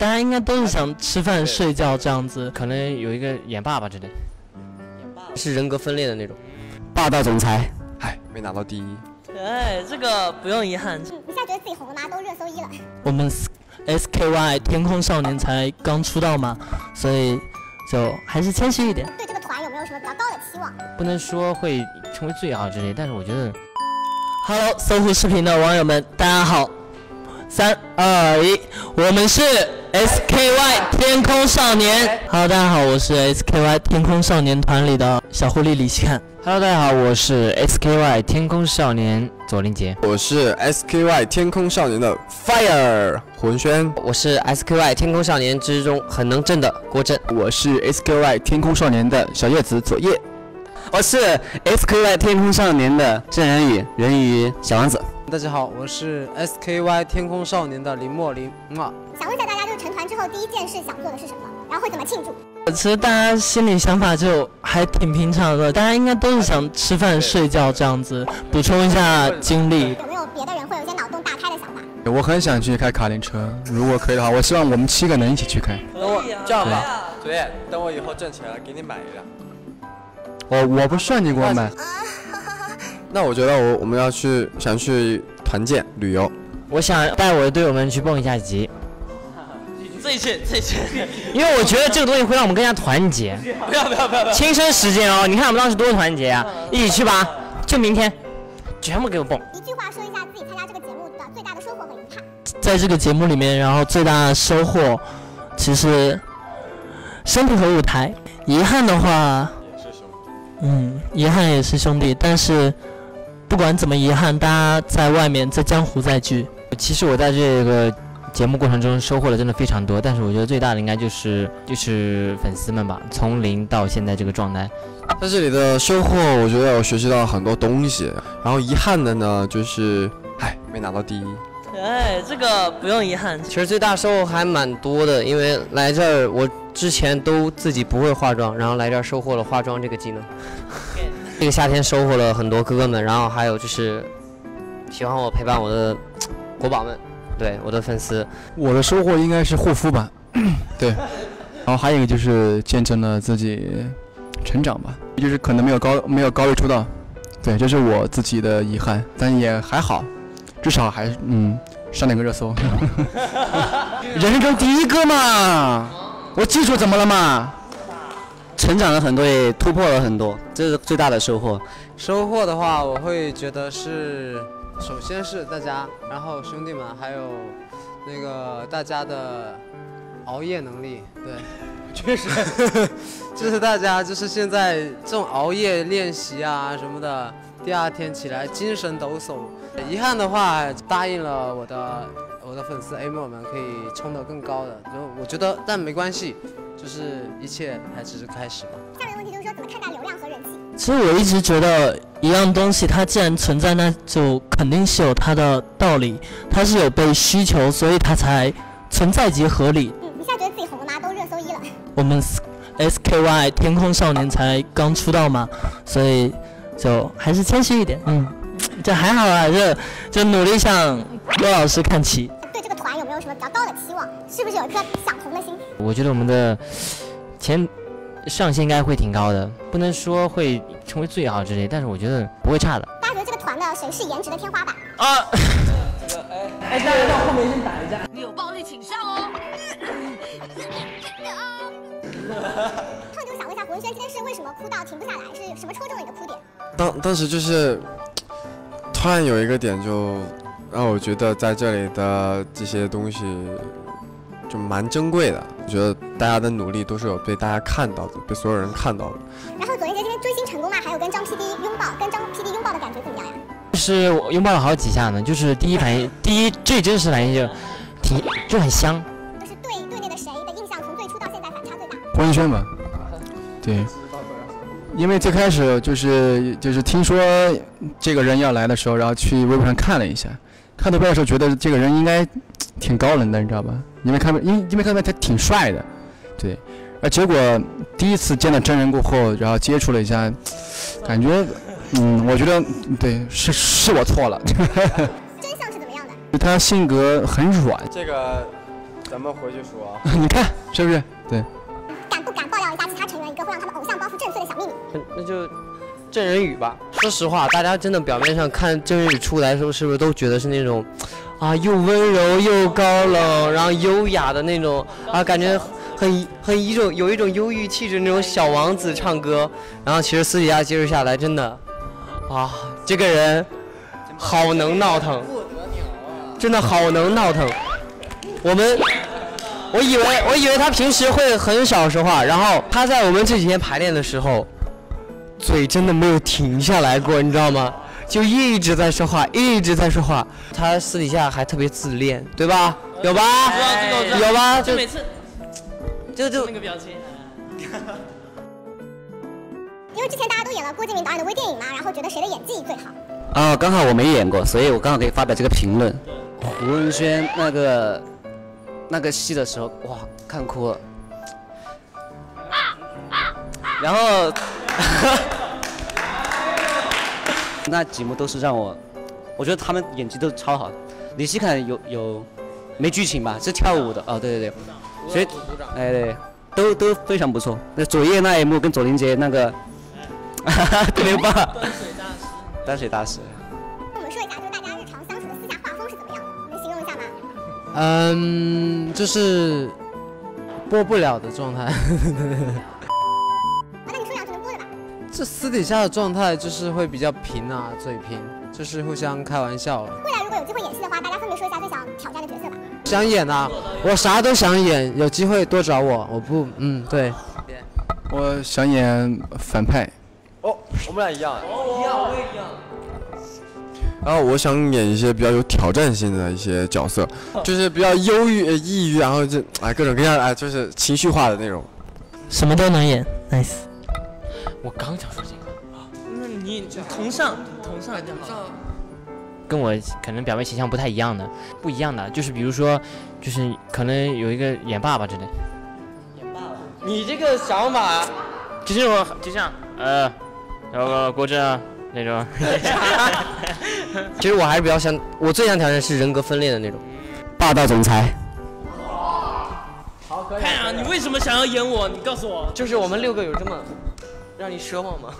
大家应该都是想吃饭睡觉这样子，可能有一个演爸爸之类，是人格分裂的那种，霸道总裁。唉，没拿到第一。哎，这个不用遗憾。你现在觉得自己红了吗？都热搜一了。我们 SKY 天空少年才刚出道嘛，所以就还是谦虚一点。对这个团有没有什么比较高的期望？不能说会成为最好之类，但是我觉得，Hello，搜狐视频的网友们，大家好。三二一，我们是 SKY 天空少年。Hello，大家好，我是 SKY 天空少年团里的小狐狸李希看。Hello，大家好，我是 SKY 天空少年左林杰。我是 SKY 天空少年的 Fire 魂轩。我是 SKY 天空少年之中很能震的郭震。我是 SKY 天空少年的小叶子左叶。我是 SKY 天空少年的郑人宇人宇小王子。大家好，我是 SKY 天空少年的林墨林。啊，想问一下大后第一件事想做的是什么？然后会怎么庆祝？其实大家心里想法就还挺平常的，大家应该都是想吃饭睡觉这样子，补充一下精力。有没有别的人会有一些脑洞大开的想法？我很想去开卡丁车，如果可以的话，我希望我们七个能一起去开。等我这样吧，左叶，等我以后挣钱了，给你买一辆。我我不需要你给我买。那我觉得我我们要去想去团建旅游，我想带我的队友们去蹦一下极。这一切，这一切，因为我觉得这个东西会让我们更加团结。不要不要不要！亲身实践哦，你看我们当时多团结啊！一起去吧，就明天，全部给我蹦。一句话说一下自己参加这个节目的最大的收获和遗憾。在这个节目里面，然后最大的收获，其实身体和舞台。遗憾的话，嗯，遗憾也是兄弟，但是。不管怎么遗憾，大家在外面在江湖再聚。其实我在这个节目过程中收获了真的非常多，但是我觉得最大的应该就是就是粉丝们吧，从零到现在这个状态。在这里的收获，我觉得我学习到很多东西。然后遗憾的呢，就是唉，没拿到第一。哎，这个不用遗憾。其实最大收获还蛮多的，因为来这儿我之前都自己不会化妆，然后来这儿收获了化妆这个技能。这个夏天收获了很多哥哥们，然后还有就是喜欢我陪伴我的国宝们，对我的粉丝。我的收获应该是护肤吧，对。然后还有一个就是见证了自己成长吧，就是可能没有高没有高位出道，对，这是我自己的遗憾，但也还好，至少还嗯上两个热搜。人生中第一个嘛，我技术怎么了嘛？成长了很多，也突破了很多，这是最大的收获。收获的话，我会觉得是，首先是大家，然后兄弟们，还有那个大家的熬夜能力。对，确实，就是大家就是现在这种熬夜练习啊什么的，第二天起来精神抖擞。遗憾的话，答应了我的我的粉丝 A 梦们可以冲得更高的，就我觉得，但没关系。就是一切还只是开始吧。下面的问题就是说，怎么看待流量和？其实我一直觉得，一样东西它既然存在，那就肯定是有它的道理，它是有被需求，所以它才存在即合理。嗯，你现在觉得自己红了吗？都热搜一了。我们 SKY 天空少年才刚出道嘛，所以就还是谦虚一点。嗯，这还好啊，就就努力向郭老师看齐。对这个团有没有什么比较高的期望？是不是有一颗想红的心？我觉得我们的前上限应该会挺高的，不能说会成为最好之类，但是我觉得不会差的。大家觉得这个团的谁是颜值的天花板？啊！这个哎哎，大家到后面先打一架。你有暴力倾向哦。他们就想问一下，胡文轩今天是为什么哭到停不下来？是什么戳中了你的哭点？当当时就是突然有一个点，就让我觉得在这里的这些东西。就蛮珍贵的，我觉得大家的努力都是有被大家看到的，被所有人看到的。然后左一杰今天追星成功吗？还有跟张 PD 拥抱，跟张 PD 拥抱的感觉怎么样呀？就是我拥抱了好几下呢，就是第一 反应，第一最真实反应就挺就很香。就是对队内的谁的印象从最初到现在反差最大？胡文轩吧，对，因为最开始就是就是听说这个人要来的时候，然后去微博上看了一下，看图片的时候觉得这个人应该挺高冷的，你知道吧？因为看因因为看到他挺帅的，对，而结果第一次见到真人过后，然后接触了一下，感觉，嗯，我觉得对，是是我错了。真相是怎么样的？他性格很软。这个咱们回去说啊。你看是不是？对，敢不敢爆料一下其他成员一个会让他们偶像包袱震碎的小秘密？那那就郑人宇吧。说实话，大家真的表面上看郑人宇出来的时候，是不是都觉得是那种啊又温柔又高冷，然后优雅的那种啊，感觉很很一种有一种忧郁气质那种小王子唱歌。然后其实私底下接触下来，真的啊，这个人好能闹腾，真的好能闹腾。我们。我以为我以为他平时会很少说话，然后他在我们这几天排练的时候，嘴真的没有停下来过，你知道吗？就一直在说话，一直在说话。他私底下还特别自恋，对吧？有吧？有吧？就每次就就那个表情。因为之前大家都演了郭敬明导演的微电影嘛，然后觉得谁的演技最好？啊，刚好我没演过，所以我刚好可以发表这个评论。胡文轩那个那个戏的时候，哇，看哭了。然后 那几幕都是让我，我觉得他们演技都超好。李希凯有有没剧情吧？是跳舞的哦，对对对，所以哎对，都都非常不错。那左叶那一幕跟左林杰那个特别棒，端水大师。跟我们说一下，就是大家日常相处的私下画风是怎么样的？能形容一下吗？嗯，就是播不了的状态。这私底下的状态就是会比较平啊，嘴平，就是互相开玩笑了。未来如果有机会演戏的话，大家分别说一下最想挑战的角色吧。想演啊，我啥都想演，有机会多找我。我不，嗯，对。我想演反派，哦，我们俩一样。一样，我也一样。然后我想演一些比较有挑战性的一些角色，就是比较忧郁、呃抑郁，然后就哎各种各样哎，就是情绪化的那种。什么都能演，nice。我刚想说这个，那你同上同上就好。跟我可能表面形象不太一样的，不一样的，就是比如说，就是可能有一个演爸爸之类，你这个想法，就是我就像呃，然后郭震啊那种，其实我还是比较想，我最想挑战是人格分裂的那种。霸道总裁。好，可以看啊，你为什么想要演我？你告诉我。就是我们六个有这么让你奢望吗？